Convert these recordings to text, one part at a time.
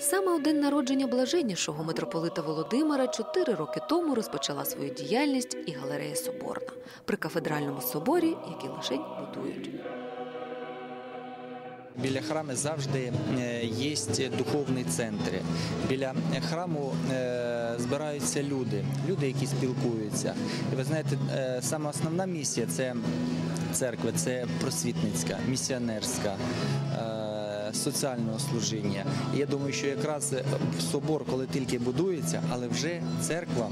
Саме у день народження блаженнішого митрополита Володимира чотири роки тому розпочала свою діяльність і галерея Соборна при кафедральному соборі, який лише будують. Біля храму завжди е, є духовні центри. Біля храму е, збираються люди, люди, які спілкуються. І ви знаєте, е, саме основна місія це церква, це просвітницька, місіонерська. Соціального служіння. Я думаю, що якраз собор, коли тільки будується, але вже церква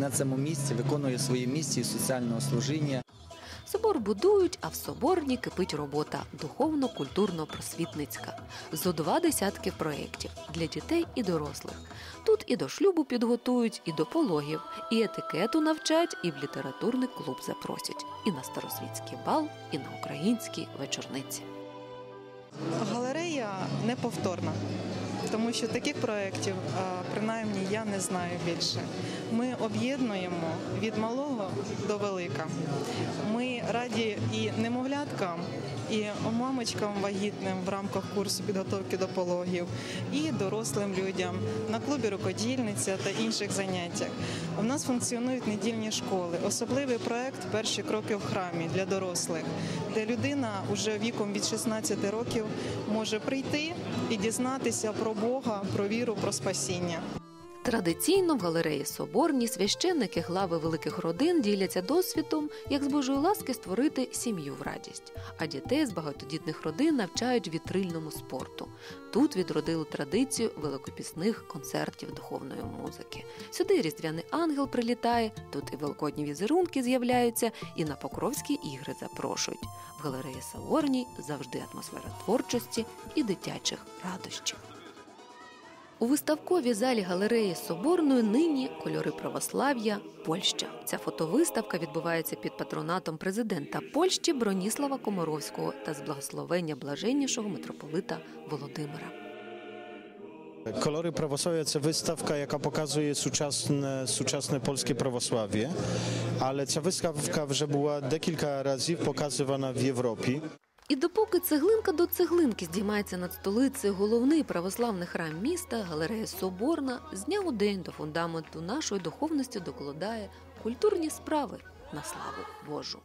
на цьому місці виконує свої місії соціального служіння. Собор будують, а в соборні кипить робота духовно-культурно-просвітницька. Зо два десятки проєктів для дітей і дорослих. Тут і до шлюбу підготують, і до пологів, і етикету навчать, і в літературний клуб запросять, і на старосвітський бал, і на українські вечорниці. Галерея неповторна, тому що таких проєктів, принаймні, я не знаю більше. Ми об'єднуємо від малого до велика. Ми раді і немовляткам, і мамочкам вагітним в рамках курсу підготовки до пологів, і дорослим людям на клубі рукодільниця та інших заняттях. У нас функціонують недільні школи, особливий проект Перші кроки в храмі для дорослих, де людина вже віком від 16 років може прийти і дізнатися про Бога, про віру, про спасіння. Традиційно в галереї Соборні священники глави великих родин діляться досвідом, як з Божої ласки створити сім'ю в радість. А дітей з багатодітних родин навчають вітрильному спорту. Тут відродили традицію великопісних концертів духовної музики. Сюди різдвяний ангел прилітає, тут і великодні візерунки з'являються, і на Покровські ігри запрошують. В галереї Соборній завжди атмосфера творчості і дитячих радощів. У виставковій залі галереї Соборної нині кольори православ'я Польща. Ця фотовиставка відбувається під патронатом президента Польщі Броніслава Комаровського та з благословення блаженнішого митрополита Володимира. Kolory prawosławia to wystawka, jaka pokazuje сучасне, сучасне польskie prawosławie, ale ця виставка вже була декілька разів показана в Європі. І допоки цеглинка до цеглинки здіймається над столицею головний православний храм міста, галерея Соборна з дня у день до фундаменту нашої духовності докладає культурні справи на славу Божу.